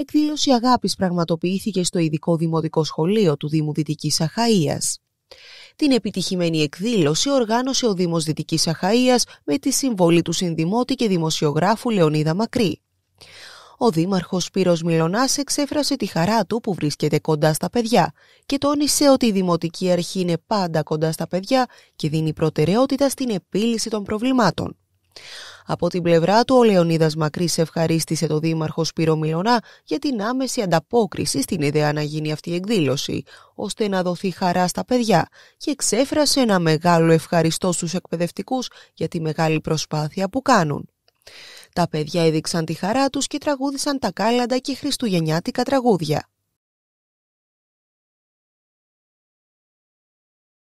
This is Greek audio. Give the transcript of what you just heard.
εκδήλωση αγάπης πραγματοποιήθηκε στο ειδικό δημοτικό σχολείο του Δήμου Δυτικής Αχαΐας. Την επιτυχημένη εκδήλωση οργάνωσε ο Δήμος Δυτικής Αχαΐας με τη συμβολή του συνδημότη και δημοσιογράφου Λεωνίδα Μακρύ. Ο Δήμαρχος Σπύρος Μιλωνάς εξέφρασε τη χαρά του που βρίσκεται κοντά στα παιδιά και τόνισε ότι η Δημοτική Αρχή είναι πάντα κοντά στα παιδιά και δίνει προτεραιότητα στην επίλυση των προβλημάτων. Από την πλευρά του, ο Λεωνίδας Μακρύς ευχαρίστησε το Δήμαρχο Σπύρο Μιλωνά για την άμεση ανταπόκριση στην ιδέα να γίνει αυτή η εκδήλωση, ώστε να δοθεί χαρά στα παιδιά και εξέφρασε ένα μεγάλο ευχαριστώ στους εκπαιδευτικούς για τη μεγάλη προσπάθεια που κάνουν. Τα παιδιά έδειξαν τη χαρά τους και τραγούδισαν τα κάλαντα και χριστουγεννιάτικα τραγούδια.